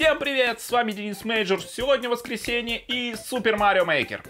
Всем привет, с вами Денис Мейджор. Сегодня воскресенье и Super Mario Maker.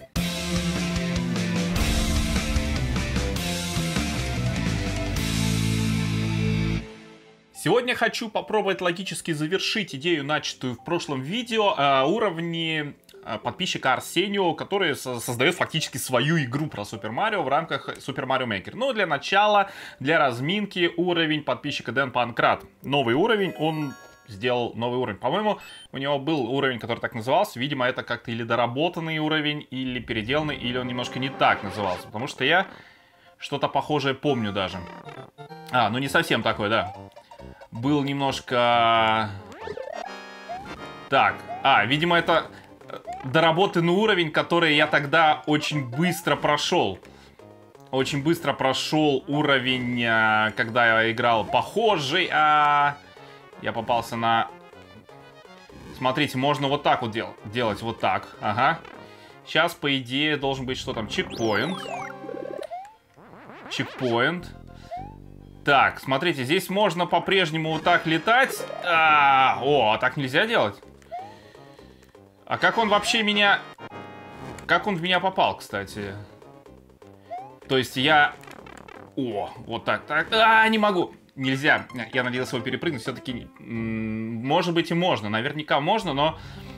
Сегодня хочу попробовать логически завершить идею, начатую в прошлом видео, э, уровни э, подписчика Арсению, который создает фактически свою игру про Супер Марио в рамках Super Mario Maker. Но для начала, для разминки, уровень подписчика Дэн Панкрат. Новый уровень, он сделал новый уровень. По-моему, у него был уровень, который так назывался. Видимо, это как-то или доработанный уровень, или переделанный, или он немножко не так назывался. Потому что я что-то похожее помню даже. А, ну не совсем такой, да. Был немножко... Так, а, видимо, это э, доработанный уровень, который я тогда очень быстро прошел. Очень быстро прошел уровень, э, когда я играл похожий, а... Я попался на... Смотрите, можно вот так вот дел делать. Вот так. Ага. Сейчас, по идее, должен быть что там? Чекпоинт. Чекпоинт. Так, смотрите, здесь можно по-прежнему вот так летать. А, о, а так нельзя делать? А как он вообще меня... Как он в меня попал, кстати? То есть я... О, вот так, так. А, не могу нельзя, я надеялся его перепрыгнуть, все-таки, может быть и можно, наверняка можно, но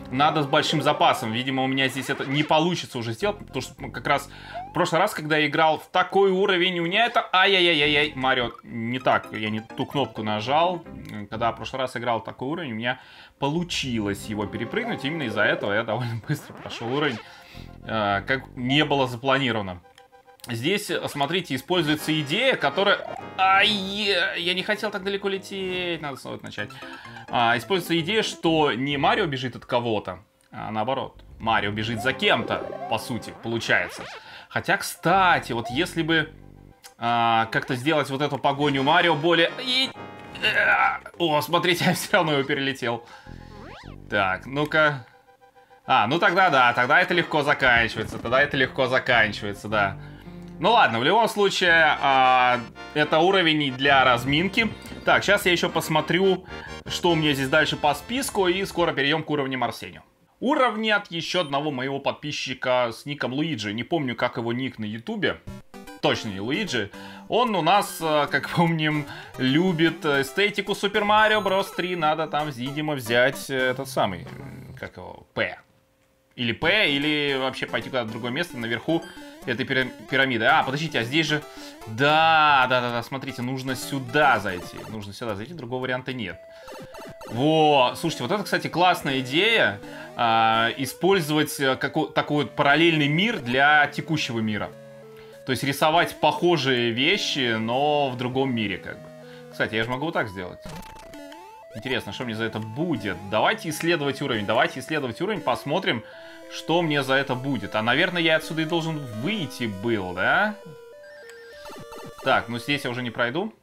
надо с большим запасом. Видимо, у меня здесь это не получится уже сделать, потому что как раз в прошлый раз, когда я играл в такой уровень, у меня это... Ай-яй-яй-яй, Марио, не так, я не ту кнопку нажал. Когда в прошлый раз играл в такой уровень, у меня получилось его перепрыгнуть. Именно из-за этого я довольно быстро прошел уровень, э, как не было запланировано. Здесь, смотрите, используется идея, которая... Ай, я не хотел так далеко лететь, надо снова начать. А, используется идея, что не Марио бежит от кого-то, а наоборот. Марио бежит за кем-то, по сути, получается. Хотя, кстати, вот если бы а, как-то сделать вот эту погоню Марио более... И... О, смотрите, я все равно его перелетел. Так, ну-ка... А, ну тогда да, тогда это легко заканчивается, тогда это легко заканчивается, да. Ну ладно, в любом случае, а, это уровень для разминки. Так, сейчас я еще посмотрю, что у меня здесь дальше по списку, и скоро перейдем к уровням Арсению. Уровни от еще одного моего подписчика с ником Луиджи. Не помню, как его ник на ютубе. Точно не Луиджи. Он у нас, а, как помним, любит эстетику Super Mario Bros 3. Надо там, видимо, взять этот самый, как его, П. Или П, или вообще пойти куда-то в другое место. Наверху этой пирамиды. А, подождите, а здесь же... Да, да, да, да, смотрите, нужно сюда зайти. Нужно сюда зайти, другого варианта нет. Во, слушайте, вот это, кстати, классная идея. А, использовать э, какой, такой вот параллельный мир для текущего мира. То есть рисовать похожие вещи, но в другом мире, как бы. Кстати, я же могу вот так сделать. Интересно, что мне за это будет? Давайте исследовать уровень, давайте исследовать уровень, посмотрим, что мне за это будет. А, наверное, я отсюда и должен выйти был, да? Так, ну здесь я уже не пройду.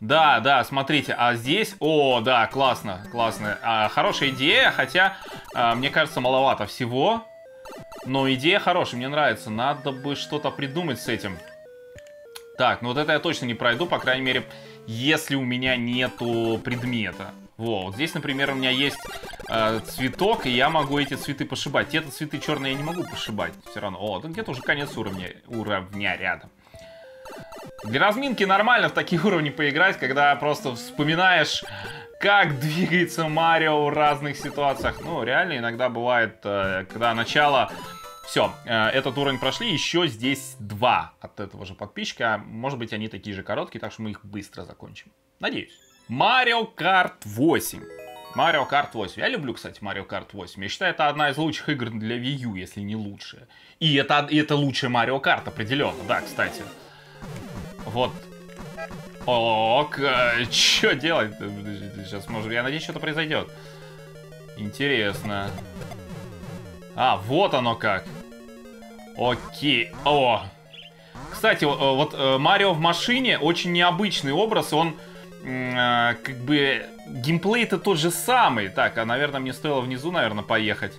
Да, да, смотрите, а здесь... О, да, классно, классно. А, хорошая идея, хотя, а, мне кажется, маловато всего. Но идея хорошая, мне нравится. Надо бы что-то придумать с этим. Так, ну вот это я точно не пройду, по крайней мере, если у меня нету предмета. Вот, здесь, например, у меня есть э, цветок, и я могу эти цветы пошибать. Те-то цветы черные я не могу пошибать все равно. О, где-то уже конец уровня, уровня рядом. Для разминки нормально в такие уровни поиграть, когда просто вспоминаешь, как двигается Марио в разных ситуациях. Ну, реально иногда бывает, э, когда начало... Все, э, этот уровень прошли, еще здесь два от этого же подписчика. Может быть, они такие же короткие, так что мы их быстро закончим. Надеюсь. Марио Карт 8. Марио Карт 8. Я люблю, кстати, Марио Карт 8. Я считаю, это одна из лучших игр для Wii U, если не лучшая. И это, и это лучшая Марио Карт, определенно. Да, кстати. Вот. Ок, что делать? Сейчас, может, я надеюсь, что-то произойдет. Интересно. А, вот оно как. Окей. О. Кстати, вот э, Марио в машине очень необычный образ. Он а, как бы геймплей-то тот же самый. Так, а, наверное, мне стоило внизу, наверное, поехать.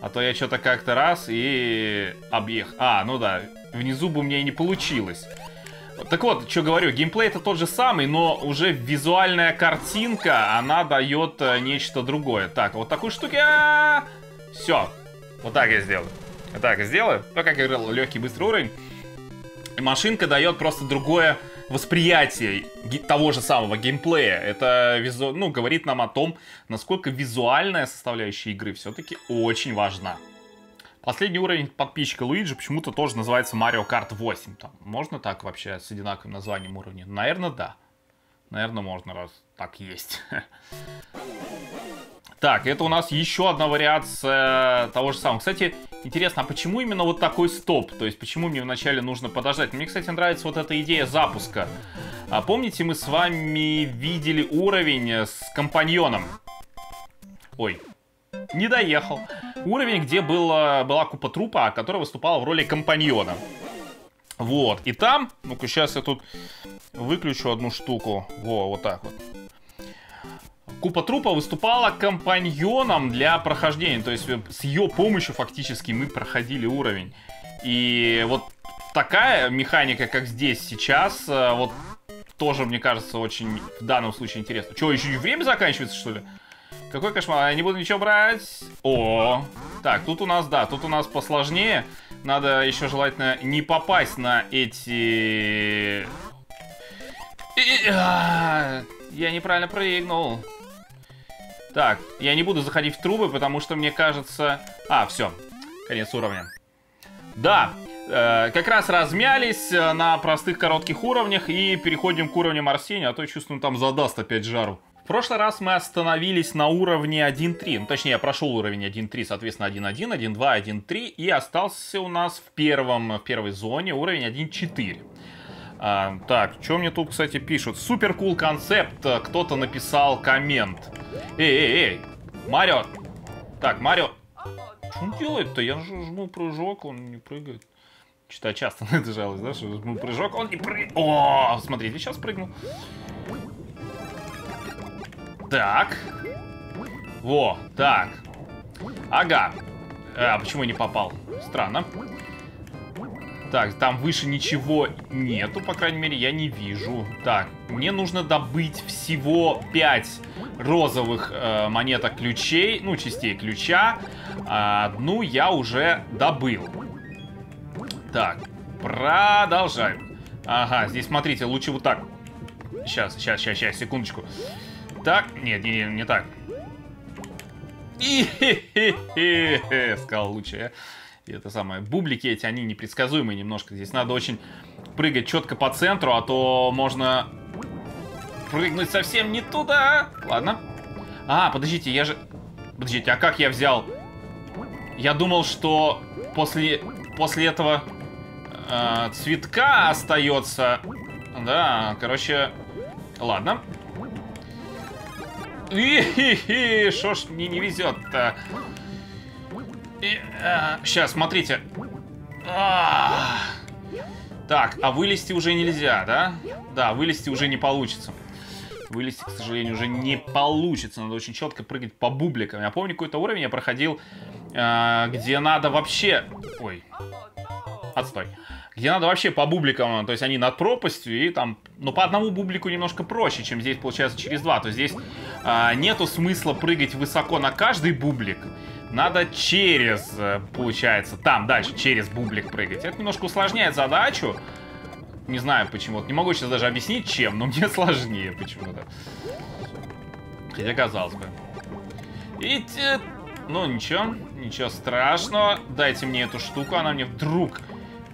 А то я что-то как-то раз и объехал. А, ну да, внизу бы у меня и не получилось. Так вот, что говорю, геймплей это тот же самый, но уже визуальная картинка, она дает э, нечто другое. Так, вот такую штуку... Все. Вот так я сделаю. Вот так сделаю. Ну, как я говорил, легкий быстрый уровень. И машинка дает просто другое восприятие того же самого геймплея. Это визу... ну, говорит нам о том, насколько визуальная составляющая игры все-таки очень важна. Последний уровень подписчика Луиджи почему-то тоже называется Mario Kart 8. Там, можно так вообще с одинаковым названием уровня? Наверное, да. Наверное, можно, раз так есть. Так, это у нас еще одна вариация того же самого. Кстати, интересно, а почему именно вот такой стоп? То есть, почему мне вначале нужно подождать? Мне, кстати, нравится вот эта идея запуска. А помните, мы с вами видели уровень с компаньоном? Ой, не доехал. Уровень, где была, была купа трупа, которая выступала в роли компаньона. Вот, и там, ну-ка, сейчас я тут выключу одну штуку. Во, вот так вот. Купа Трупа выступала компаньоном для прохождения. То есть с ее помощью фактически мы проходили уровень. И вот такая механика, как здесь сейчас, э, вот тоже, мне кажется, очень в данном случае интересно. Что, еще и время заканчивается, что ли? Какой кошмар, я не буду ничего брать. О, так, тут у нас, да, тут у нас посложнее. Надо еще желательно не попасть на эти... И, а, я неправильно прыгнул. Так, я не буду заходить в трубы, потому что мне кажется... А, все, конец уровня. Да, э, как раз размялись э, на простых коротких уровнях и переходим к уровню Арсения, а то, чувствую, там задаст опять жару. В прошлый раз мы остановились на уровне 1.3, ну точнее я прошел уровень 1.3, соответственно 1.1, 1.2, 1.3 и остался у нас в, первом, в первой зоне уровень 1.4. А, так, что мне тут, кстати, пишут? Супер кул концепт, кто-то написал коммент. Эй, эй, эй, Марио. Так, Марио. Что он делает-то? Я жму прыжок, он не прыгает. Что-то часто на это жалуюсь, да? Что жму прыжок, он не прыгает. О, смотрите, сейчас прыгнул. Так. Во, так. Ага. А, почему я не попал? Странно. Так, там выше ничего нету, по крайней мере, я не вижу. Так, мне нужно добыть всего 5 розовых э, монеток ключей, ну, частей ключа. А одну я уже добыл. Так, продолжаем. Ага, здесь, смотрите, лучше вот так. Сейчас, сейчас, сейчас, сейчас, секундочку. Так, нет, не, не, не так. Сказал лучше, и это самое, бублики эти, они непредсказуемые немножко. Здесь надо очень прыгать четко по центру, а то можно прыгнуть совсем не туда. Ладно. А, подождите, я же... Подождите, а как я взял? Я думал, что после, после этого э, цветка остается... Да, короче... Ладно. И, что ж мне не везет-то? Сейчас, смотрите. А, так, а вылезти уже нельзя, да? Да, вылезти уже не получится. Вылезти, к сожалению, уже не получится. Надо очень четко прыгать по бубликам. Я помню, какой-то уровень я проходил, э, где надо вообще... Ой. Отстой. Где надо вообще по бубликам, то есть они над пропастью, и там, ну, по одному бублику немножко проще, чем здесь, получается, через два. То есть здесь э, нету смысла прыгать высоко на каждый бублик. Надо через, э, получается, там дальше, через бублик прыгать. Это немножко усложняет задачу. Не знаю почему. Не могу сейчас даже объяснить, чем, но мне сложнее почему-то. Хотя казалось бы. И... Ну, ничего, ничего страшного. Дайте мне эту штуку, она мне вдруг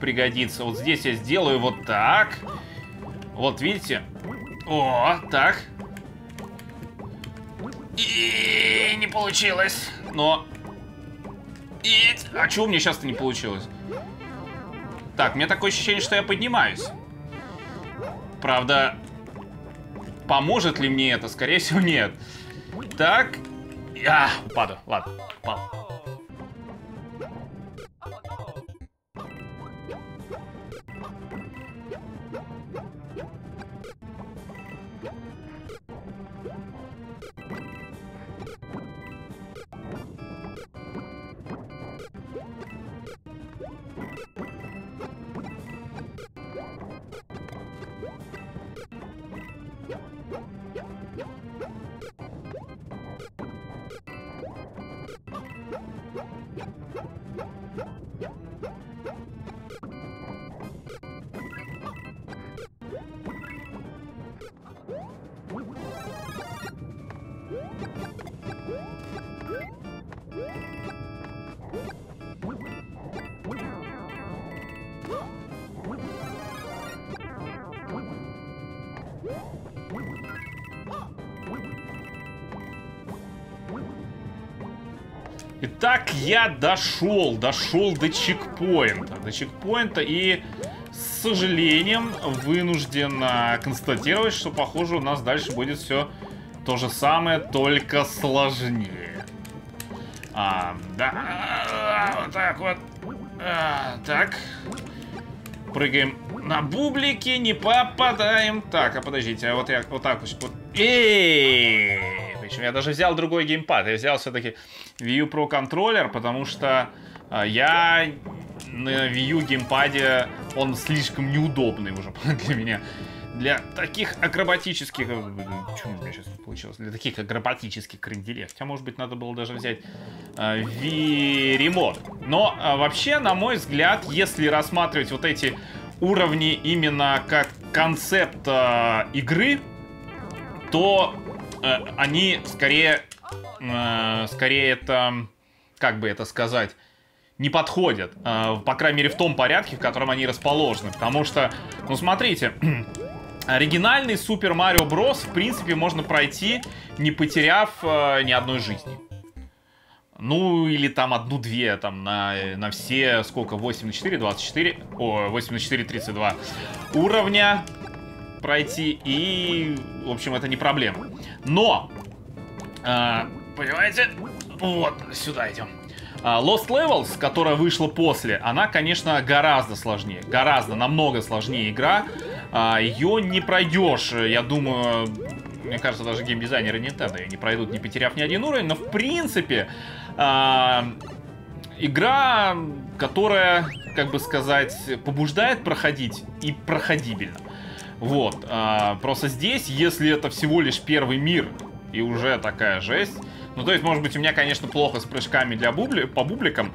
пригодится. Вот здесь я сделаю вот так. Вот, видите? О, так. И не получилось. Но и... А чего мне сейчас-то не получилось? Так, у меня такое ощущение, что я поднимаюсь. Правда, поможет ли мне это? Скорее всего, нет. Так. А, упаду. Ладно, упал. Итак, я дошел, дошел до чекпоинта. До чекпоинта и, с сожалением, вынужден констатировать, что, похоже, у нас дальше будет все то же самое, только сложнее. А, да, вот так вот. А, так. Прыгаем на бублики, не попадаем. Так, а подождите, а вот я вот так вот. Эээ! Причем я даже взял другой геймпад. Я взял все-таки Wii U Pro контроллер, потому что а, я на Wii U геймпаде он слишком неудобный уже для меня. Для таких акробатических... Что у меня сейчас получилось? Для таких акробатических кренделей. Хотя, может быть, надо было даже взять э, Wii Remote. Но э, вообще, на мой взгляд, если рассматривать вот эти уровни именно как концепт э, игры, то э, они скорее э, скорее это, как бы это сказать, не подходят. Э, по крайней мере, в том порядке, в котором они расположены. Потому что, ну, смотрите, оригинальный Super Mario Bros. в принципе можно пройти, не потеряв э, ни одной жизни. Ну, или там одну-две, там, на, на все, сколько, 8 на 4, 24, о, 8 на 4, 32 уровня пройти, и, в общем, это не проблема. Но, Понимаете? Вот, сюда идем. А, Lost Levels, которая вышла после, она, конечно, гораздо сложнее. Гораздо, намного сложнее игра. А, Ее не пройдешь, я думаю... Мне кажется, даже геймдизайнеры Nintendo ее не пройдут, не потеряв ни один уровень. Но, в принципе, а, игра, которая, как бы сказать, побуждает проходить и проходибельно. Вот. Просто здесь, если это всего лишь первый мир и уже такая жесть, ну, то есть, может быть, у меня, конечно, плохо с прыжками для бубли, по бубликам.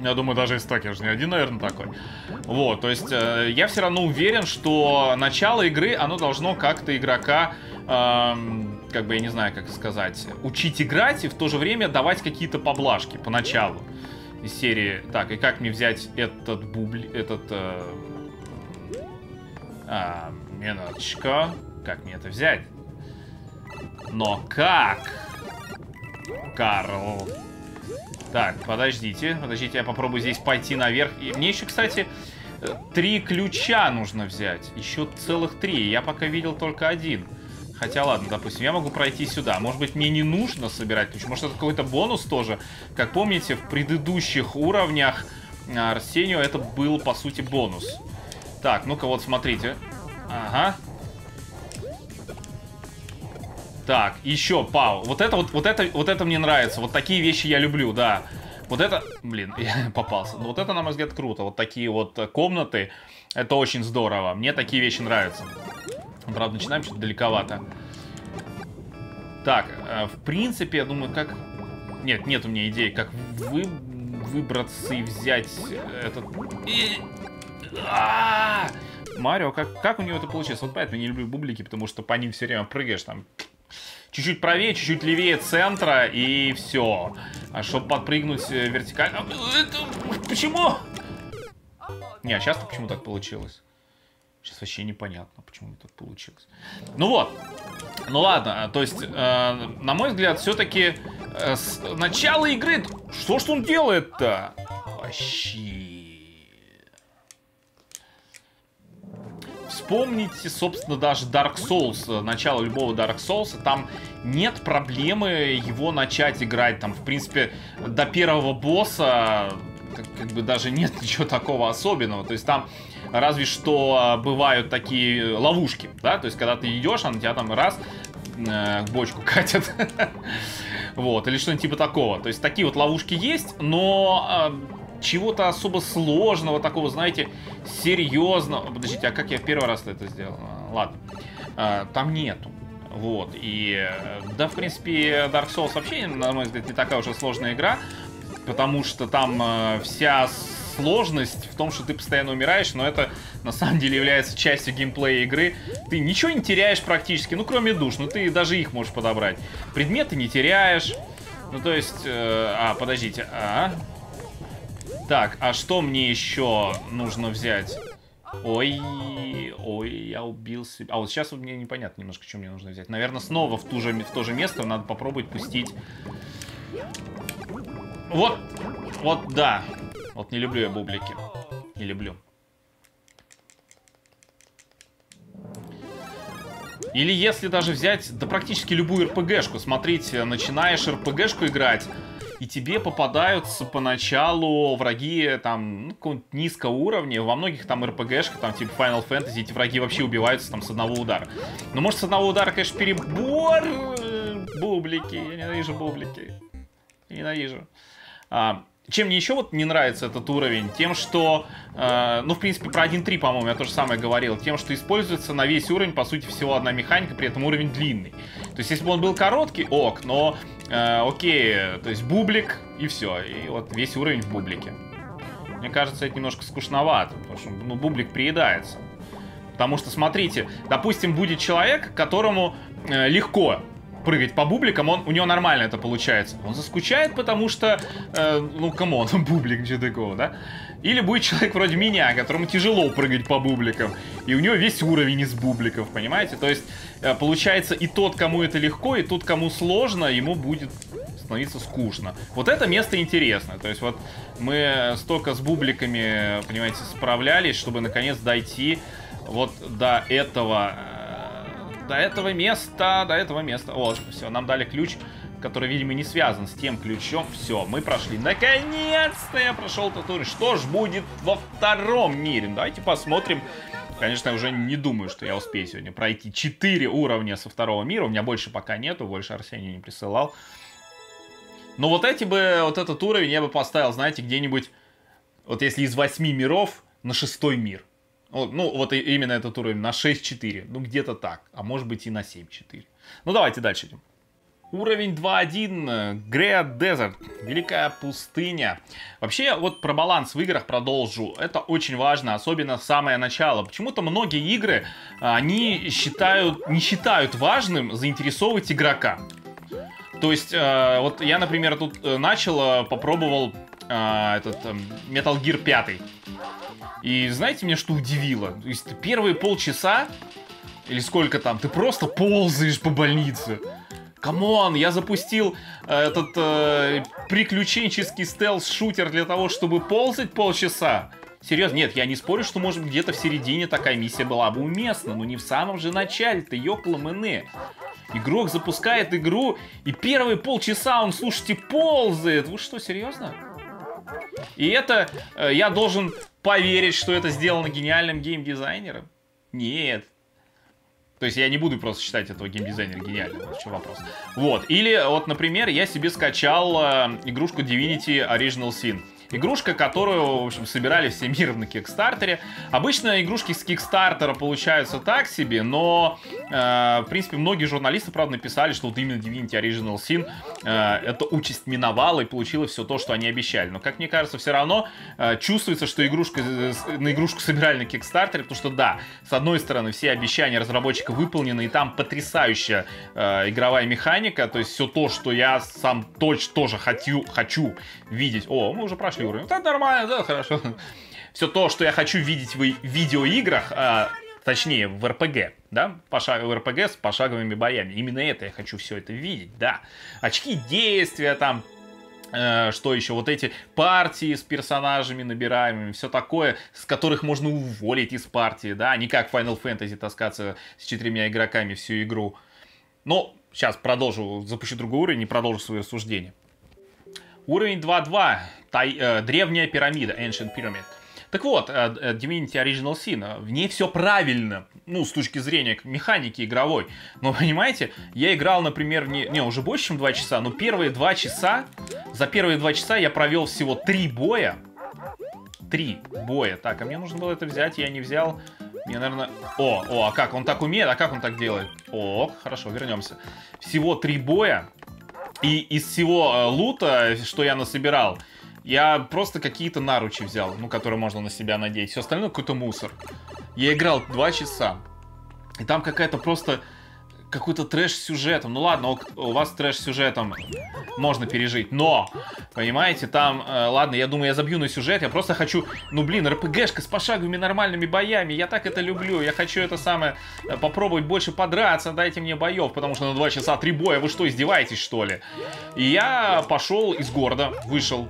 Я думаю, даже из же не один, наверное, такой. Вот, то есть, э, я все равно уверен, что начало игры, оно должно как-то игрока, э, как бы, я не знаю, как сказать, учить играть и в то же время давать какие-то поблажки поначалу. Из серии, так, и как мне взять этот бубль, этот... Э, а, минуточку. Как мне это взять? Но как? Карл. Так, подождите, подождите, я попробую здесь пойти наверх. И мне еще, кстати, э, три ключа нужно взять. Еще целых три. Я пока видел только один. Хотя, ладно, допустим, я могу пройти сюда. Может быть, мне не нужно собирать ключ. Может, это какой-то бонус тоже. Как помните, в предыдущих уровнях э, Арсению это был, по сути, бонус. Так, ну-ка, вот смотрите. Ага. Так, еще Пау. Вот это вот, вот это, вот это мне нравится. Вот такие вещи я люблю, да. Вот это, блин, я попался. Но вот это, на мой взгляд, круто. Вот такие вот комнаты, это очень здорово. Мне такие вещи нравятся. Правда, начинаем что-то далековато. Так, э, в принципе, я думаю, как... Нет, нет у меня идеи, как вы... выбраться и взять этот... А! Марио, как, как у него это получилось? Вот поэтому я не люблю бублики, потому что по ним все время прыгаешь там чуть-чуть правее, чуть-чуть левее центра, и все. А чтобы подпрыгнуть э, вертикально... А, это... Почему? Не, а сейчас-то почему так получилось? Сейчас вообще непонятно, почему так получилось. Ну вот. Ну ладно, то есть, э, на мой взгляд, все-таки э, с начала игры... Что ж он делает-то? Вообще... Вспомните, собственно, даже Dark Souls, начало любого Dark Souls, там нет проблемы его начать играть. Там, в принципе, до первого босса как, бы даже нет ничего такого особенного. То есть там разве что а, бывают такие ловушки, да, то есть когда ты идешь, он тебя там раз э, бочку катит. вот, или что-нибудь типа такого. То есть такие вот ловушки есть, но э, чего-то особо сложного, такого, знаете, серьезного. Подождите, а как я первый раз это сделал? А, ладно. А, там нету. Вот, и, э, да, в принципе, Dark Souls вообще, на мой взгляд, не такая уже сложная игра. потому что там э, вся сложность в том, что ты постоянно умираешь, но это на самом деле является частью геймплея игры. Ты ничего не теряешь практически, ну кроме душ, ну ты даже их можешь подобрать. Предметы не теряешь. Ну то есть... Э, а, подождите. А? Так, а что мне еще нужно взять? Ой, ой, я убил себя. А вот сейчас вот мне непонятно немножко, что мне нужно взять. Наверное, снова в, ту же, в то же место надо попробовать пустить. Вот, вот, да. Вот не люблю я бублики. Не люблю. Или если даже взять, да практически любую РПГшку. Смотрите, начинаешь РПГшку играть, и тебе попадаются поначалу враги там, ну, низкого уровня. Во многих там РПГшках, там типа Final Fantasy, эти враги вообще убиваются там с одного удара. Но может с одного удара, конечно, перебор. Бублики, я ненавижу бублики. ненавижу. А, чем мне еще вот не нравится этот уровень? Тем, что, э, ну, в принципе, про 1.3, по-моему, я тоже самое говорил. Тем, что используется на весь уровень, по сути, всего одна механика, при этом уровень длинный. То есть, если бы он был короткий, ок, но, э, окей, то есть бублик и все. И вот весь уровень в бублике. Мне кажется, это немножко скучновато, потому что, ну, бублик приедается. Потому что, смотрите, допустим, будет человек, которому э, легко прыгать по бубликам, он, у него нормально это получается. Он заскучает, потому что, э, ну, come on, бублик, ничего такого, да? Или будет человек вроде меня, которому тяжело прыгать по бубликам, и у него весь уровень из бубликов, понимаете? То есть, э, получается, и тот, кому это легко, и тот, кому сложно, ему будет становиться скучно. Вот это место интересно. То есть вот мы столько с бубликами, понимаете, справлялись, чтобы наконец дойти вот до этого до этого места, до этого места. Вот, все, нам дали ключ, который, видимо, не связан с тем ключом. Все, мы прошли. Наконец-то я прошел уровень. Что ж будет во втором мире? Давайте посмотрим. Конечно, я уже не думаю, что я успею сегодня пройти 4 уровня со второго мира. У меня больше пока нету, больше Арсений не присылал. Но вот эти бы, вот этот уровень я бы поставил, знаете, где-нибудь, вот если из 8 миров на шестой мир. Ну, вот именно этот уровень на 6-4. Ну, где-то так. А может быть и на 7-4. Ну, давайте дальше идем. Уровень 2.1, Great Desert, Великая пустыня. Вообще, вот про баланс в играх продолжу. Это очень важно, особенно самое начало. Почему-то многие игры, они считают, не считают важным заинтересовывать игрока. То есть, э, вот я, например, тут э, начал, э, попробовал этот Metal Gear 5. И знаете, меня что удивило? То есть первые полчаса, или сколько там, ты просто ползаешь по больнице. Come on, я запустил э, этот э, приключенческий стелс-шутер для того, чтобы ползать полчаса. Серьезно, нет, я не спорю, что, может где-то в середине такая миссия была бы уместна, но не в самом же начале-то, ёкламыны. Игрок запускает игру, и первые полчаса он, слушайте, ползает. Вы что, серьезно? И это э, я должен поверить, что это сделано гениальным геймдизайнером? Нет. То есть я не буду просто считать этого геймдизайнера гениальным, в чем вопрос. Вот, или вот, например, я себе скачал э, игрушку Divinity Original Sin. Игрушка, которую, в общем, собирали все мир на Кикстартере. Обычно игрушки с Кикстартера получаются так себе, но, э, в принципе, многие журналисты, правда, написали, что вот именно Divinity Original Sin э, это участь миновала и получила все то, что они обещали. Но, как мне кажется, все равно э, чувствуется, что игрушка, э, на игрушку собирали на Кикстартере, потому что, да, с одной стороны, все обещания разработчика выполнены, и там потрясающая э, игровая механика, то есть все то, что я сам точно тоже хочу, хочу видеть. О, мы уже прошли уровень. Это нормально, да, хорошо. Все то, что я хочу видеть в видеоиграх, а, точнее, в РПГ, да, пошаг, в РПГ с пошаговыми боями. Именно это я хочу все это видеть, да. Очки действия там, э, что еще, вот эти партии с персонажами набираемыми, все такое, с которых можно уволить из партии, да, а не как Final Fantasy таскаться с четырьмя игроками всю игру. Но сейчас продолжу, запущу другой уровень и продолжу свое рассуждение. Уровень 2.2. Тай, э, древняя пирамида. Ancient Pyramid. Так вот, э, э, Divinity Original Sin, в ней все правильно, ну, с точки зрения механики игровой. Но, понимаете, я играл, например, не, не уже больше, чем 2 часа, но первые 2 часа, за первые 2 часа я провел всего 3 боя. 3 боя. Так, а мне нужно было это взять, я не взял. Мне, наверное... О, о, а как? Он так умеет? А как он так делает? О, хорошо, вернемся. Всего 3 боя. И из всего э, лута, что я насобирал, Я просто какие-то наручи взял, ну, которые можно на себя надеть. Все остальное какой-то мусор. Я играл два часа. И там какая-то просто какой-то трэш сюжетом. Ну ладно, у вас трэш сюжетом можно пережить, но, понимаете, там, э, ладно, я думаю, я забью на сюжет, я просто хочу, ну блин, РПГшка с пошаговыми нормальными боями, я так это люблю, я хочу это самое, э, попробовать больше подраться, дайте мне боев, потому что на 2 часа 3 боя, вы что, издеваетесь что ли? И я пошел из города, вышел,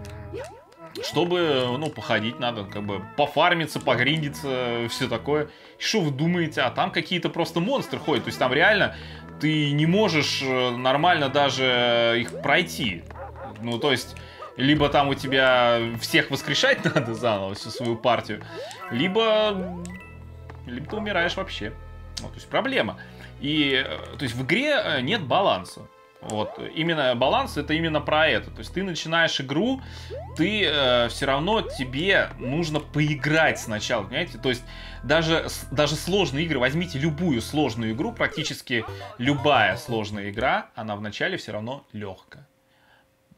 чтобы, ну, походить надо, как бы пофармиться, погриндиться, все такое. Что вы думаете? А там какие-то просто монстры ходят. То есть там реально ты не можешь э, нормально даже их пройти. Ну, то есть, либо там у тебя всех воскрешать надо заново, всю свою партию, либо, либо ты умираешь вообще. Ну, то есть проблема. И, э, то есть в игре э, нет баланса. Вот, именно баланс это именно про это. То есть ты начинаешь игру, ты э, все равно тебе нужно поиграть сначала, понимаете? То есть даже, даже сложные игры, возьмите любую сложную игру, практически любая сложная игра, она вначале все равно легкая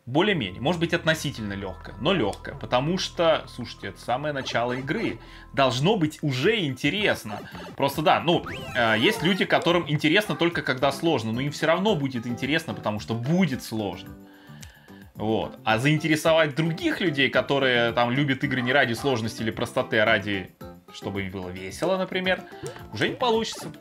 более-менее, может быть относительно легкая, но легкая, потому что, слушайте, это самое начало игры, должно быть уже интересно. Просто да, ну, э, есть люди, которым интересно только когда сложно, но им все равно будет интересно, потому что будет сложно. Вот. А заинтересовать других людей, которые там любят игры не ради сложности или простоты, а ради, чтобы им было весело, например, уже не получится.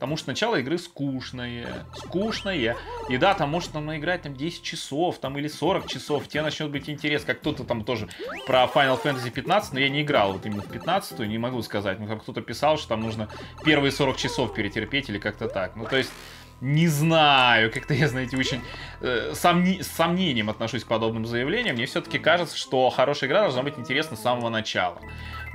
Потому что начало игры скучное, скучное. И да, там может нам наиграть там 10 часов, там или 40 часов, тебе начнет быть интерес, как кто-то там тоже про Final Fantasy 15, но я не играл вот именно в 15 не могу сказать. Ну, там кто-то писал, что там нужно первые 40 часов перетерпеть или как-то так. Ну, то есть... Не знаю, как-то я, знаете, очень э, сомни с сомнением отношусь к подобным заявлениям. Мне все-таки кажется, что хорошая игра должна быть интересна с самого начала.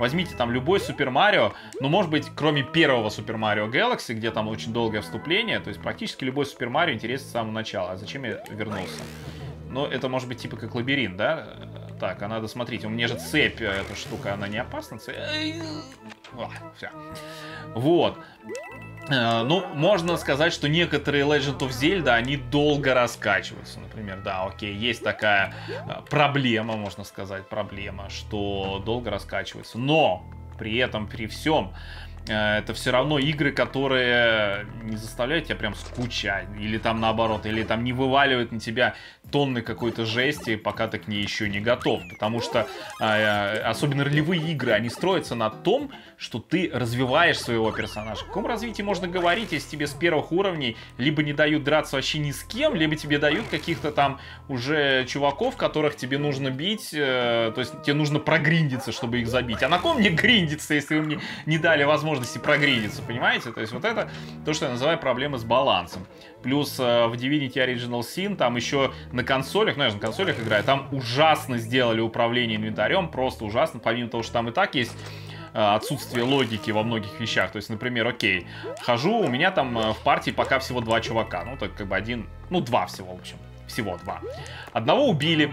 Возьмите там любой Супер Марио, ну, может быть, кроме первого Супер Марио Galaxy, где там очень долгое вступление, то есть практически любой Супер Марио интересен с самого начала. А зачем я вернулся? Ну, это может быть типа как лабиринт, да? Так, а надо смотреть. У меня же цепь, э, эта штука, она не опасна? Цепь... О, все. Вот. Э, ну, можно сказать, что некоторые Legend of Zelda, они долго раскачиваются. Например, да, окей, есть такая э, проблема, можно сказать, проблема, что долго раскачивается. Но при этом, при всем, Э, это все равно игры, которые не заставляют тебя прям скучать, или там наоборот, или там не вываливают на тебя тонны какой-то жести, пока ты к ней еще не готов. Потому что особенно ролевые игры, они строятся на том, что ты развиваешь своего персонажа. О каком развитии можно говорить, если тебе с первых уровней либо не дают драться вообще ни с кем, либо тебе дают каких-то там уже чуваков, которых тебе нужно бить, э, то есть тебе нужно прогриндиться, чтобы их забить. А на ком мне гриндиться, если вы мне не дали возможности прогриндиться, понимаете? То есть вот это то, что я называю проблемы с балансом. Плюс э, в Divinity Original Sin там еще на консолях, ну я же на консолях играю, там ужасно сделали управление инвентарем, просто ужасно, помимо того, что там и так есть отсутствие логики во многих вещах. То есть, например, окей, хожу, у меня там э, в партии пока всего два чувака. Ну, так как бы один, ну, два всего, в общем. Всего два. Одного убили.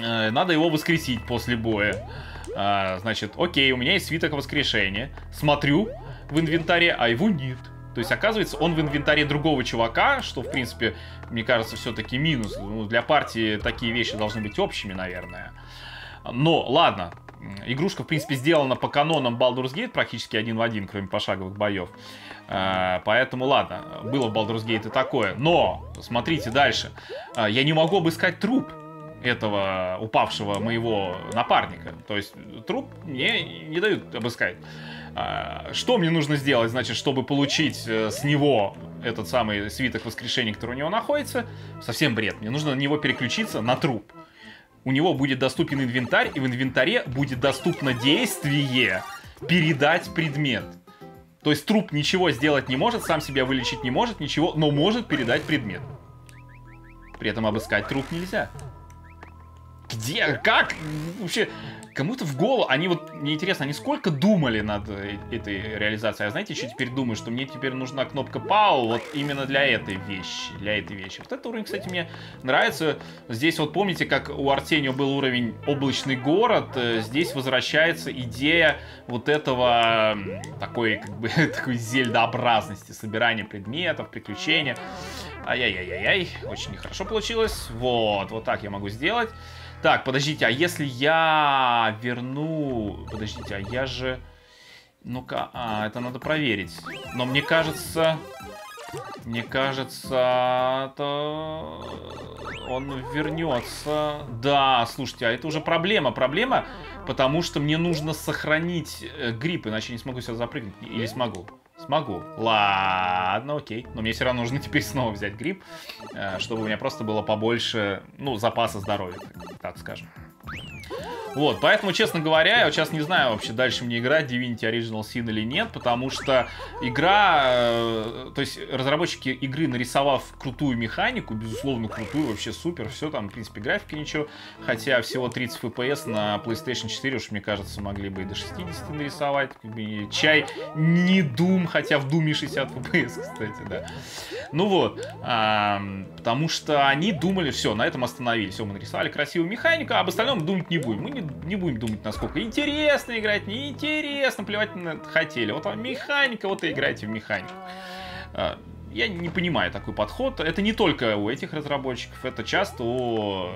Э, надо его воскресить после боя. Значит, окей, у меня есть свиток воскрешения. Смотрю в инвентаре, а его нет. То есть, оказывается, он в инвентаре другого чувака, что, в принципе, мне кажется, все-таки минус. Ну, для партии такие вещи должны быть общими, наверное. Но, ладно, Игрушка, в принципе, сделана по канонам Baldur's Gate практически один в один, кроме пошаговых боев. Э, поэтому, ладно, было в Baldur's Gate и такое. Но, смотрите дальше. Э, я не могу обыскать труп этого упавшего моего напарника. То есть труп мне не дают обыскать. Э, что мне нужно сделать, значит, чтобы получить с него этот самый свиток воскрешения, который у него находится? Совсем бред. Мне нужно на него переключиться на труп у него будет доступен инвентарь, и в инвентаре будет доступно действие передать предмет. То есть труп ничего сделать не может, сам себя вылечить не может, ничего, но может передать предмет. При этом обыскать труп нельзя. Где? Как? Вообще, кому-то в голову, они вот, мне интересно, они сколько думали над э, этой реализацией? А знаете, что теперь думаю, что мне теперь нужна кнопка PAU вот именно для этой вещи, для этой вещи. Вот этот уровень, кстати, мне нравится. Здесь вот помните, как у Артенио был уровень облачный город, э, здесь возвращается идея вот этого такой, как бы, такой зельдообразности, собирания предметов, приключения. Ай-яй-яй-яй, очень нехорошо получилось. Вот, вот так я могу сделать. Так, подождите, а если я верну... Подождите, а я же... Ну-ка, а, это надо проверить. Но мне кажется... Мне кажется, то он вернется. Да, слушайте, а это уже проблема. Проблема, потому что мне нужно сохранить э, грипп, иначе не смогу себя запрыгнуть. Или смогу? Смогу. Ладно, окей. Но мне все равно нужно теперь снова взять грипп, э, чтобы у меня просто было побольше, ну, запаса здоровья, так скажем. Вот, поэтому, честно говоря, я вот сейчас не знаю вообще дальше мне играть Divinity Original Sin или нет, потому что игра, э, то есть разработчики игры, нарисовав крутую механику, безусловно крутую, вообще супер, все там, в принципе, графики ничего, хотя всего 30 FPS на PlayStation 4 уж, мне кажется, могли бы и до 60 нарисовать, чай не Doom, хотя в Doom 60 FPS, кстати, да. Ну вот, а, потому что они думали, все, на этом остановились, все, мы нарисовали красивую механику, а об остальном думать не будем, мы не не будем думать, насколько интересно играть, неинтересно, плевать на это хотели. Вот вам механика, вот и играйте в механику. А, я не понимаю такой подход. Это не только у этих разработчиков, это часто у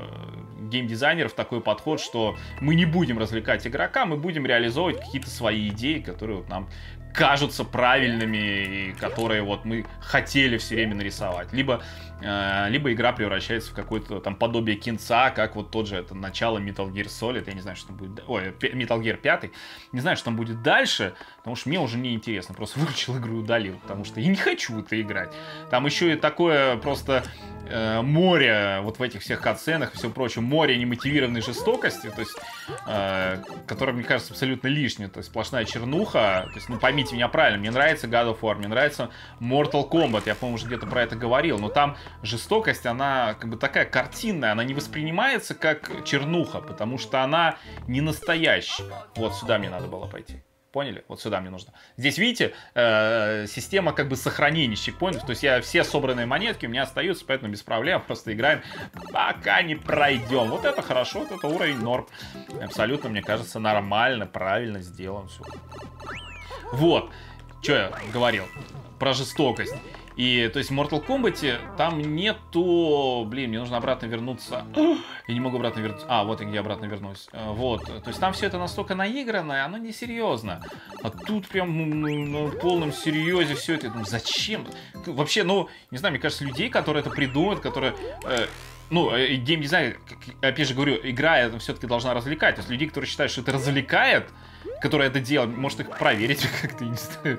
геймдизайнеров такой подход, что мы не будем развлекать игрока, мы будем реализовывать какие-то свои идеи, которые вот нам кажутся правильными и которые вот мы хотели все время нарисовать. Либо Э, либо игра превращается в какое-то там подобие кинца, как вот тот же это начало Metal Gear Solid, я не знаю, что там будет, ой, Metal Gear 5, не знаю, что там будет дальше, потому что мне уже не интересно, просто выключил игру и удалил, потому что я не хочу это играть. Там еще и такое просто э, море вот в этих всех катсценах и все прочее, море немотивированной жестокости, то есть, э, которая, мне кажется, абсолютно лишняя, то есть сплошная чернуха, то есть, ну, поймите меня правильно, мне нравится God of War, мне нравится Mortal Kombat, я, по-моему, уже где-то про это говорил, но там жестокость, она как бы такая картинная, она не воспринимается как чернуха, потому что она не настоящая. Вот сюда мне надо было пойти. Поняли? Вот сюда мне нужно. Здесь, видите, э, система как бы сохранения чекпоинтов. То есть я все собранные монетки у меня остаются, поэтому без проблем просто играем, пока не пройдем. Вот это хорошо, вот это уровень норм. Абсолютно, мне кажется, нормально, правильно сделан все. Вот. Что я говорил? Про жестокость. И, то есть, в Mortal Kombat там нету... Блин, мне нужно обратно вернуться. Я не могу обратно вернуться. А, вот я обратно вернусь. Э, вот. То есть, там все это настолько наигранное, оно несерьезно. А тут прям на полном серьезе все это. Ну, зачем? Вообще, ну, не знаю, мне кажется, людей, которые это придумают, которые... Э, ну, э, геймдизайн, опять же говорю, игра это все-таки должна развлекать. То есть людей, которые считают, что это развлекает, которые это делают, может их проверить как-то, не знаю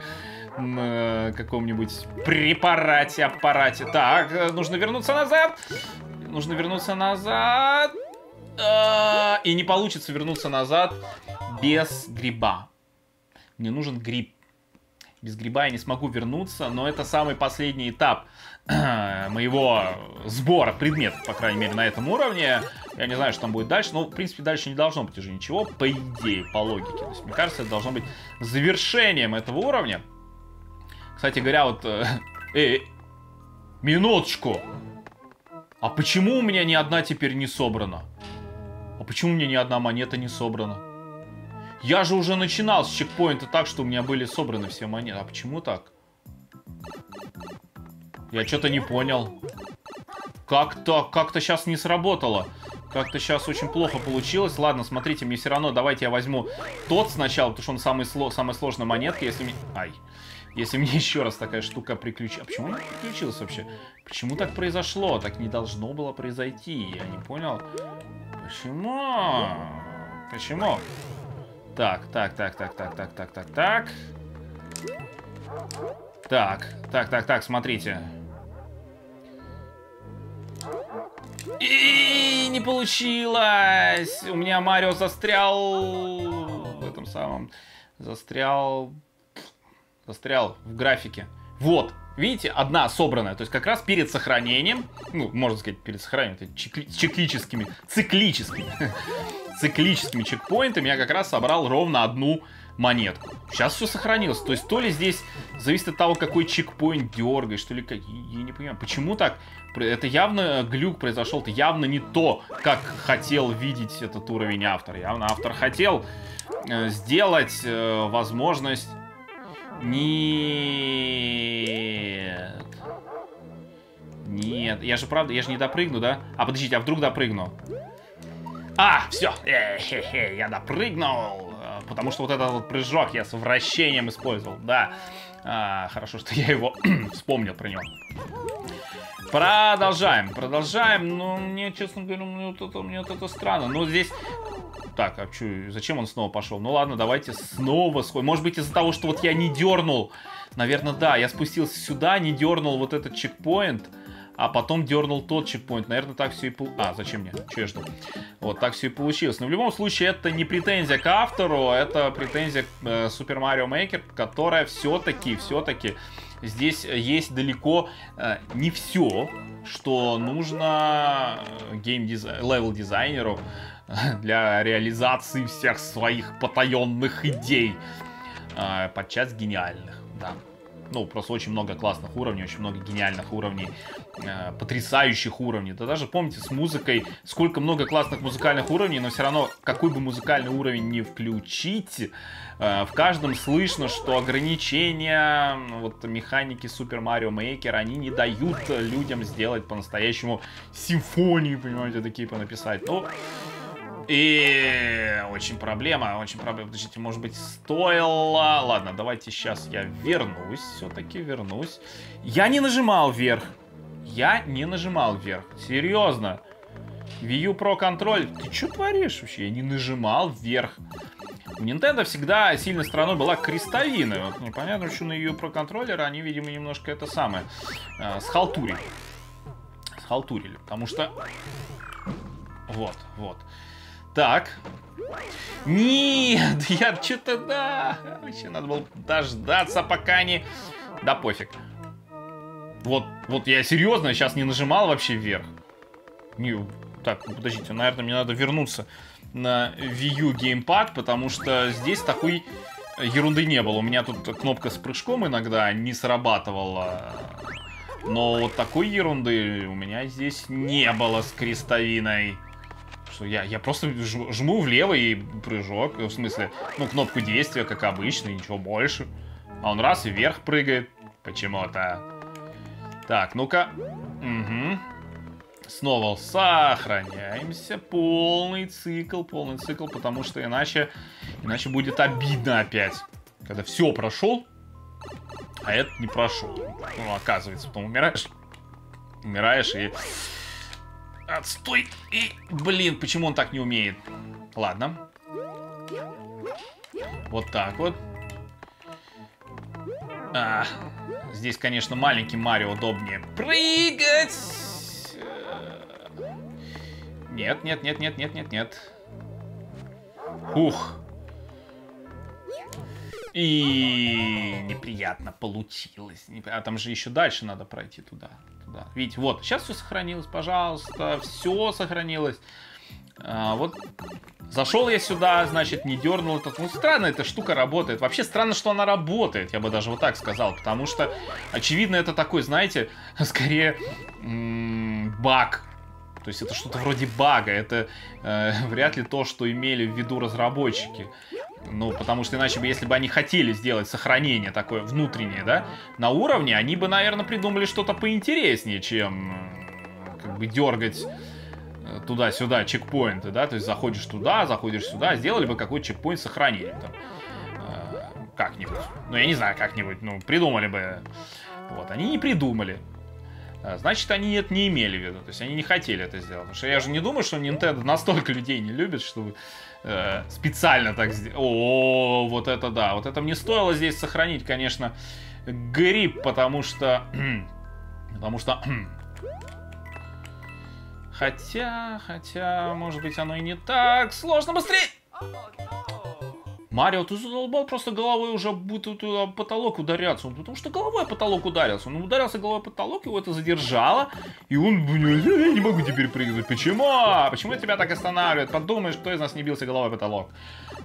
на каком-нибудь препарате, аппарате. Так, э, нужно вернуться назад. Нужно вернуться назад. А, и не получится вернуться назад без гриба. Мне нужен гриб. Без гриба я не смогу вернуться, но это самый последний этап моего сбора предметов, по крайней мере, на этом уровне. Я не знаю, что там будет дальше, но, в принципе, дальше не должно быть уже ничего, по идее, по логике. То есть, мне кажется, это должно быть завершением этого уровня. Кстати говоря, вот... Э, э, минуточку. А почему у меня ни одна теперь не собрана? А почему у меня ни одна монета не собрана? Я же уже начинал с чекпоинта так, что у меня были собраны все монеты. А почему так? Я что-то не понял. Как-то, как-то сейчас не сработало. Как-то сейчас очень плохо получилось. Ладно, смотрите, мне все равно, давайте я возьму тот сначала, потому что он самый, сло, самая сложная монетка, если мне... Ай. Если мне еще раз такая штука приключилась... А почему не приключилась вообще? Почему так произошло? Так не должно было произойти. Я не понял. Почему? Почему? Так, так, так, так, так, так, так, так, так. Так, так, так, так, смотрите. И не получилось! У меня Марио застрял в этом самом... Застрял застрял в графике. Вот, видите, одна собранная, то есть как раз перед сохранением, ну, можно сказать, перед сохранением, чекли, циклическими, циклическими, циклическими чекпоинтами я как раз собрал ровно одну монетку. Сейчас все сохранилось. То есть то ли здесь зависит от того, какой чекпоинт дергаешь, что ли, как... я не понимаю, почему так? Это явно глюк произошел, это явно не то, как хотел видеть этот уровень автор. Явно автор хотел э, сделать э, возможность нет. Нет, я же правда, я же не допрыгну, да? А, подождите, а вдруг допрыгну? А, все, э -хе -хе, я допрыгнул. Э, потому что вот этот вот прыжок я с вращением использовал, да. А, хорошо, что я его вспомнил про него. Продолжаем, продолжаем. Ну, мне, честно говоря, мне вот это, мне вот это странно. Ну, здесь... Так, а чё, зачем он снова пошел? Ну ладно, давайте снова сходим. Может быть из-за того, что вот я не дернул. Наверное, да, я спустился сюда, не дернул вот этот чекпоинт а потом дернул тот чекпоинт. Наверное, так все и... Пол... А, зачем мне? Че я жду? Вот, так все и получилось. Но в любом случае, это не претензия к автору, это претензия к э, Super Mario Maker, которая все-таки, все-таки здесь есть далеко э, не все, что нужно э, для реализации всех своих потаенных идей. Э, подчас гениальных, да ну, просто очень много классных уровней, очень много гениальных уровней, э, потрясающих уровней. Да даже помните, с музыкой, сколько много классных музыкальных уровней, но все равно, какой бы музыкальный уровень не включить, э, в каждом слышно, что ограничения вот механики Super Mario Maker, они не дают людям сделать по-настоящему симфонию, понимаете, такие понаписать. Ну, и очень проблема, очень проблема. Подождите, может быть, стоило... Ладно, давайте сейчас я вернусь, все-таки вернусь. Я не нажимал вверх. Я не нажимал вверх. Серьезно. Wii Pro контроль. Ты что творишь вообще? Я не нажимал вверх. У Nintendo всегда сильной стороной была крестовина. Вот непонятно, что на ее Pro контроллеры они, видимо, немножко это самое э, схалтурили. Схалтурили. Потому что... Вот, вот. Так. Нет, я что-то, да. Вообще надо было дождаться, пока они... Да пофиг. Вот, вот я серьезно сейчас не нажимал вообще вверх. Не, так, подождите, наверное, мне надо вернуться на Wii U геймпад, потому что здесь такой ерунды не было. У меня тут кнопка с прыжком иногда не срабатывала. Но вот такой ерунды у меня здесь не было с крестовиной что я, я просто жму влево и прыжок, в смысле, ну, кнопку действия, как обычно, ничего больше. А он раз и вверх прыгает почему-то. Так, ну-ка. Угу. Снова сохраняемся. Полный цикл, полный цикл, потому что иначе, иначе будет обидно опять. Когда все прошел, а это не прошел. Ну, оказывается, потом умираешь. Умираешь и Отстой. И, блин, почему он так не умеет? Ладно. Вот так вот. А, здесь, конечно, маленький Марио удобнее прыгать. Нет, нет, нет, нет, нет, нет, нет. Ух. И неприятно получилось. А там же еще дальше надо пройти туда да. Видите, вот, сейчас все сохранилось, пожалуйста, все сохранилось. А, вот зашел я сюда, значит, не дернул этот. Ну, странно эта штука работает. Вообще странно, что она работает, я бы даже вот так сказал. Потому что, очевидно, это такой, знаете, скорее баг. То есть это что-то вроде бага. Это э, вряд ли то, что имели в виду разработчики. Ну, потому что иначе бы, если бы они хотели сделать сохранение такое внутреннее, да, на уровне, они бы, наверное, придумали что-то поинтереснее, чем э, как бы дергать э, туда-сюда чекпоинты, да, то есть заходишь туда, заходишь сюда, сделали бы какой-то чекпоинт сохранения там, э, как-нибудь, ну, я не знаю, как-нибудь, ну, придумали бы, вот, они не придумали, значит, они это не имели в виду. То есть они не хотели это сделать. Потому что я же не думаю, что Nintendo настолько людей не любит, чтобы э, специально так сделать. О, вот это да. Вот это мне стоило здесь сохранить, конечно, грипп, потому что... потому что... хотя, хотя, может быть, оно и не так сложно. Быстрее! Марио, ты задолбал просто головой уже будет туда потолок ударяться. Он, потому что головой потолок ударился. Он ударился головой потолок, его это задержало. И он, я не могу теперь прыгнуть. Почему? Почему тебя так останавливает? Подумаешь, кто из нас не бился головой потолок.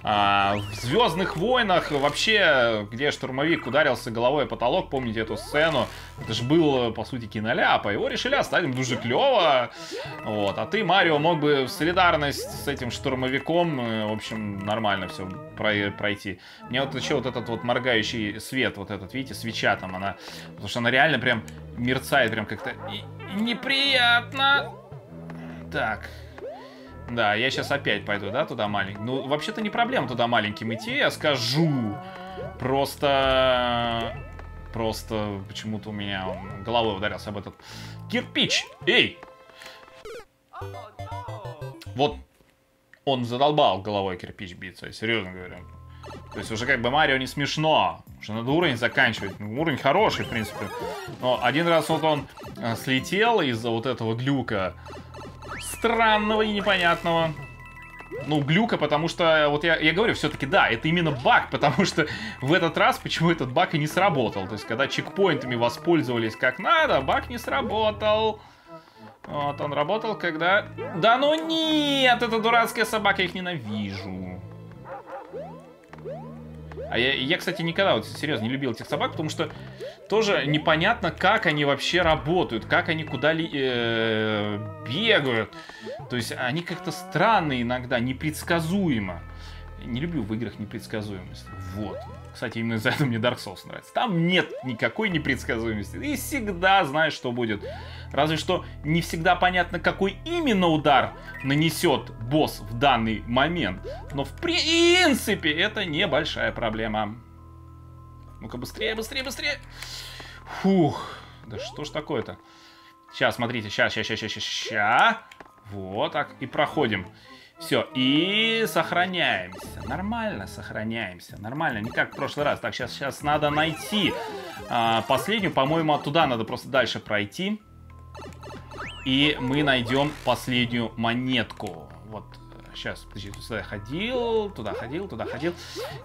А, в Звездных войнах вообще, где штурмовик ударился головой потолок, помните эту сцену? Это же был, по сути, киноляп, а его решили оставить дуже клево. Вот. А ты, Марио, мог бы в солидарность с этим штурмовиком, э, в общем, нормально все пройти. Мне вот еще вот этот вот моргающий свет, вот этот, видите, свеча там, она, потому что она реально прям мерцает, прям как-то неприятно. Так. Да, я сейчас опять пойду, да, туда маленький. Ну, вообще-то не проблема туда маленьким идти, я скажу. Просто... Просто почему-то у меня головой ударился об этот кирпич. Эй! Вот он задолбал головой кирпич биться, серьезно говорю. То есть уже как бы Марио не смешно. Уже надо уровень заканчивать. Ну, уровень хороший, в принципе. Но один раз вот он э, слетел из-за вот этого глюка. Странного и непонятного. Ну, глюка, потому что, вот я, я говорю, все-таки да, это именно баг, потому что в этот раз почему этот баг и не сработал. То есть, когда чекпоинтами воспользовались как надо, баг не сработал. Вот, он работал, когда... Да ну нет, это дурацкая собака, я их ненавижу. А я, я, кстати, никогда, вот серьезно, не любил этих собак, потому что тоже непонятно, как они вообще работают, как они куда ли э, бегают. То есть они как-то странные иногда, непредсказуемо. Не люблю в играх непредсказуемость. Вот. Кстати, именно из-за этого мне Dark Souls нравится. Там нет никакой непредсказуемости. И всегда знаешь, что будет. Разве что не всегда понятно, какой именно удар нанесет босс в данный момент. Но в принципе это небольшая проблема. Ну-ка, быстрее, быстрее, быстрее. Фух. Да что ж такое-то? Сейчас, смотрите, сейчас, сейчас, сейчас, сейчас, сейчас. Вот так. И проходим. Все, и сохраняемся. Нормально сохраняемся. Нормально, не как в прошлый раз. Так, сейчас, сейчас надо найти а, последнюю. По-моему, оттуда надо просто дальше пройти. И мы найдем последнюю монетку. Вот, сейчас, подожди, туда я ходил, туда ходил, туда ходил.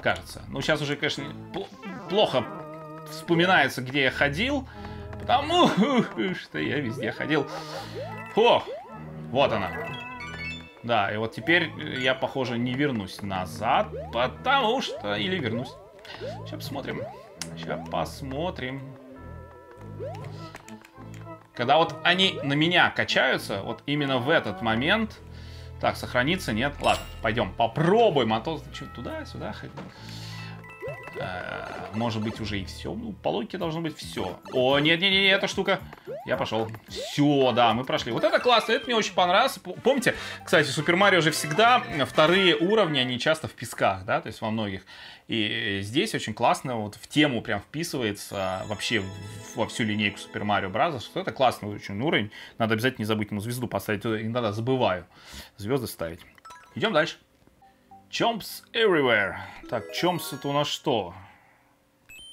Кажется. Ну, сейчас уже, конечно, плохо вспоминается, где я ходил. Потому что я везде ходил. О, вот она. Да, и вот теперь я, похоже, не вернусь назад, потому что... Или вернусь. Сейчас посмотрим. Сейчас посмотрим. Когда вот они на меня качаются, вот именно в этот момент... Так, сохраниться? Нет? Ладно, пойдем попробуем, а то туда-сюда ходить. Э, может быть, уже и все. Ну, по логике должно быть все. О, нет-нет-нет, эта штука. Я пошел. Все, да, мы прошли. Вот это классно, это мне очень понравилось. Помните, кстати, Супер Марио же всегда вторые уровни, они часто в песках, да, то есть во многих. И здесь очень классно, вот в тему прям вписывается вообще во всю линейку Супер Марио Bros. Что это классный очень уровень. Надо обязательно не забыть ему звезду поставить. Иногда забываю звезды ставить. Идем дальше. Chomps everywhere. Так, Chomps это у нас что?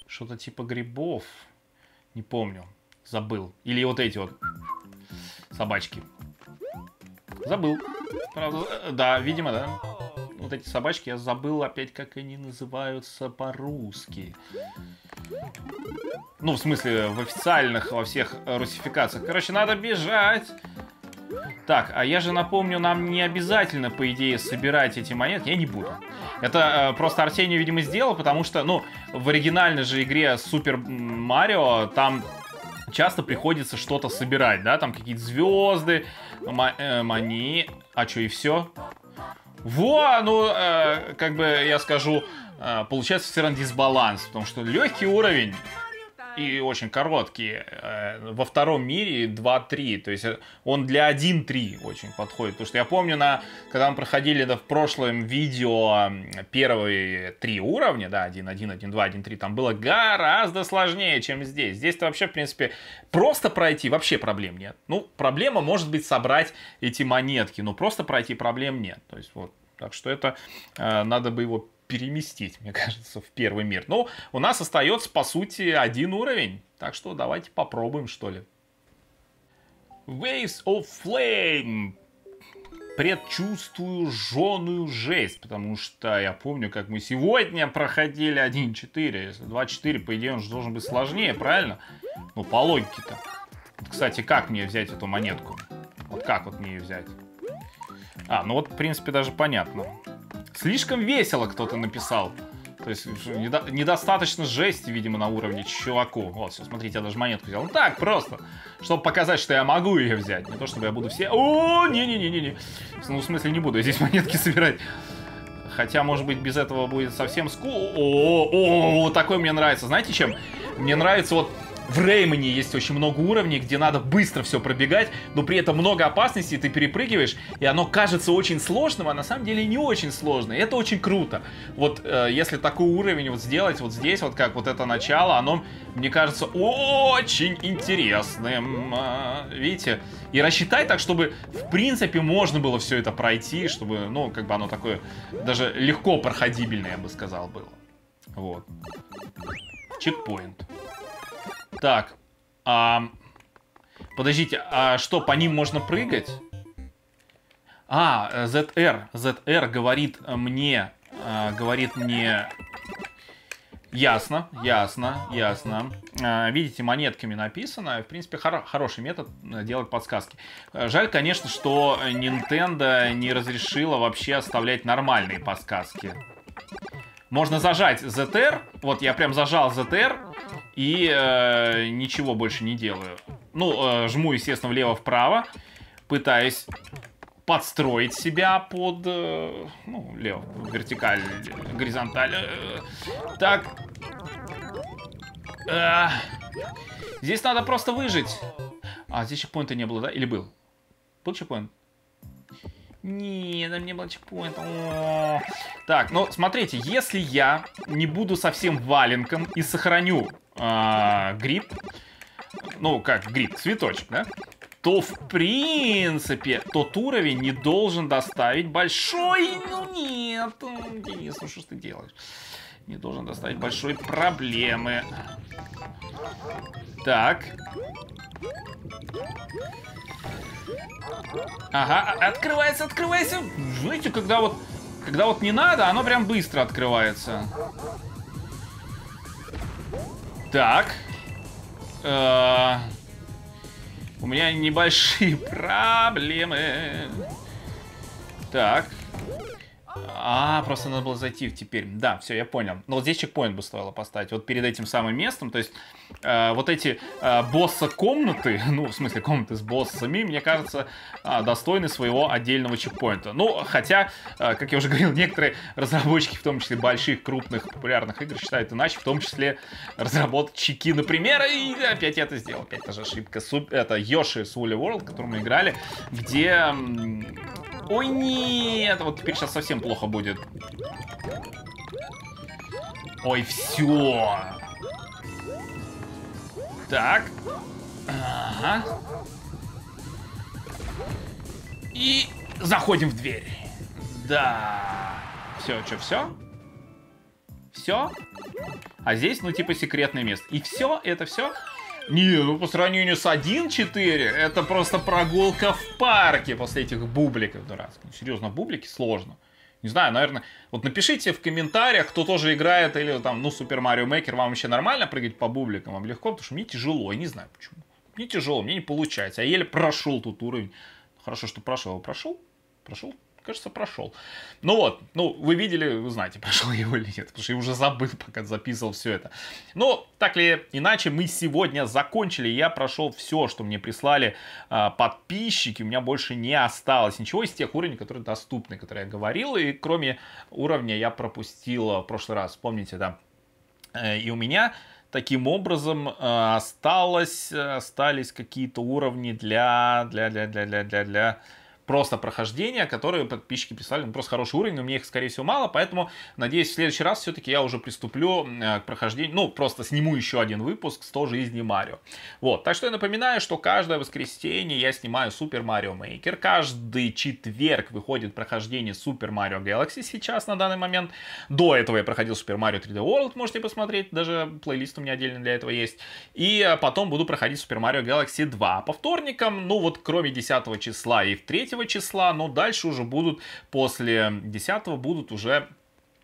Что-то типа грибов. Не помню. Забыл. Или вот эти вот собачки. Забыл. Правда, э, да, видимо, да. Вот эти собачки я забыл опять, как они называются по-русски. Ну, в смысле, в официальных, во всех русификациях. Короче, надо бежать. Так, а я же напомню, нам не обязательно, по идее, собирать эти монеты. Я не буду. Это э, просто Арсений, видимо, сделал, потому что, ну, в оригинальной же игре Супер Марио там часто приходится что-то собирать, да, там какие-то звезды, э, а что, и все? Во, ну, э, как бы я скажу, э, получается все равно дисбаланс, потому что легкий уровень и очень короткие. Э, во втором мире 2-3, то есть э, он для 1-3 очень подходит. Потому что я помню, на, когда мы проходили да, в прошлом видео первые три уровня, да, 1-1, 1-2, 1-3, там было гораздо сложнее, чем здесь. Здесь-то вообще, в принципе, просто пройти вообще проблем нет. Ну, проблема может быть собрать эти монетки, но просто пройти проблем нет. То есть вот, так что это э, надо бы его переместить, мне кажется, в первый мир. Но у нас остается, по сути, один уровень. Так что давайте попробуем, что ли. Waves of Flame. Предчувствую жженую жесть, потому что я помню, как мы сегодня проходили 1.4. Если 2.4, по идее, он же должен быть сложнее, правильно? Ну, по логике-то. Кстати, как мне взять эту монетку? Вот как вот мне ее взять? А, ну вот, в принципе, даже понятно. Слишком весело кто-то написал. То есть недо недостаточно жести, видимо, на уровне чуваку. Вот, все, смотрите, я даже монетку взял. Ну так, просто, чтобы показать, что я могу ее взять. Не то, чтобы я буду все... О, не-не-не-не-не. Ну, в смысле, не буду я здесь монетки собирать. Хотя, может быть, без этого будет совсем ску... О, о, о, такой мне нравится. Знаете, чем? Мне нравится вот в Реймоне есть очень много уровней, где надо быстро все пробегать, но при этом много опасностей, ты перепрыгиваешь, и оно кажется очень сложным, а на самом деле не очень сложно. И это очень круто. Вот э, если такой уровень вот сделать вот здесь, вот как вот это начало, оно, мне кажется, очень интересным. Э, видите? И рассчитай так, чтобы, в принципе, можно было все это пройти, чтобы, ну, как бы оно такое, даже легко проходибельное, я бы сказал, было. Вот. Чекпоинт. Так. А, подождите, а что, по ним можно прыгать? А, ZR. ZR говорит мне... А, говорит мне... Ясно, ясно, ясно. А, видите, монетками написано. В принципе, хор хороший метод э, делать подсказки. Жаль, конечно, что Nintendo не разрешила вообще оставлять нормальные подсказки. Можно зажать ZR. Вот я прям зажал ZR и э, ничего больше не делаю. Ну, э, жму, естественно, влево-вправо, пытаясь подстроить себя под, э, ну, лево, вертикаль, горизонталь. Э, так. Э, здесь надо просто выжить. А, здесь чекпоинта не было, да? Или был? Был чекпоинт? Не, там не было чекпоинта. Так, ну, смотрите, если я не буду совсем валенком и сохраню э, гриб, ну, как гриб, цветочек, да, то, в принципе, тот уровень не должен доставить большой... Ну, нет, Денис, ну что ж ты делаешь? Не должен доставить большой проблемы. Так. Ага, а, открывается, открывается. Знаете, когда вот, когда вот не надо, оно прям быстро открывается. Так. Э у меня небольшие проблемы. Так. А, просто надо было зайти теперь. Да, все, я понял. Но вот здесь чекпоинт бы стоило поставить. Вот перед этим самым местом. То есть, э, вот эти э, босса-комнаты, ну, в смысле, комнаты с боссами, мне кажется, э, достойны своего отдельного чекпоинта. Ну, хотя, э, как я уже говорил, некоторые разработчики, в том числе больших, крупных, популярных игр, считают иначе, в том числе разработчики, например, и опять я это сделал. Опять та же ошибка. Суп, это Йоши с Woolly World, который мы играли, где Ой, нет! Вот теперь сейчас совсем плохо будет. Ой, все. Так. Ага. И заходим в дверь. Да. Все, что, все? Все? А здесь, ну, типа, секретное место. И все, это все. Не, ну по сравнению с 1.4, это просто прогулка в парке после этих бубликов дурацких. Ну, серьезно, бублики сложно. Не знаю, наверное, вот напишите в комментариях, кто тоже играет, или там, ну, Супер Марио Мейкер, вам вообще нормально прыгать по бубликам, вам легко, потому что мне тяжело, я не знаю почему. Мне тяжело, мне не получается, я еле прошел тут уровень. Хорошо, что прошел, прошел, прошел, кажется, прошел. Ну вот, ну, вы видели, вы знаете, прошел его или нет, потому что я уже забыл, пока записывал все это. Но, так или иначе, мы сегодня закончили, я прошел все, что мне прислали э, подписчики, у меня больше не осталось ничего из тех уровней, которые доступны, которые я говорил, и кроме уровня я пропустил в прошлый раз, помните, да, э, и у меня таким образом э, осталось, остались какие-то уровни для, для, для, для, для, для, для просто прохождения, которые подписчики писали, ну, просто хороший уровень, но мне их, скорее всего, мало, поэтому, надеюсь, в следующий раз все-таки я уже приступлю э, к прохождению, ну, просто сниму еще один выпуск 100 жизней Марио. Вот, так что я напоминаю, что каждое воскресенье я снимаю Супер Марио Мейкер, каждый четверг выходит прохождение Супер Марио Galaxy сейчас на данный момент, до этого я проходил Супер Марио 3D World, можете посмотреть, даже плейлист у меня отдельно для этого есть, и э, потом буду проходить Супер Марио Galaxy 2 по вторникам, ну вот кроме 10 числа и в 3 числа, но дальше уже будут, после 10 будут уже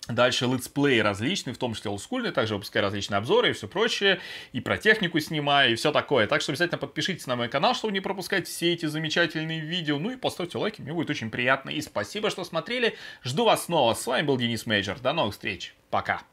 Дальше летсплеи различные, в том числе олдскульные, также выпускаю различные обзоры и все прочее, и про технику снимаю, и все такое. Так что обязательно подпишитесь на мой канал, чтобы не пропускать все эти замечательные видео, ну и поставьте лайки, мне будет очень приятно. И спасибо, что смотрели, жду вас снова. С вами был Денис Мейджор, до новых встреч, пока.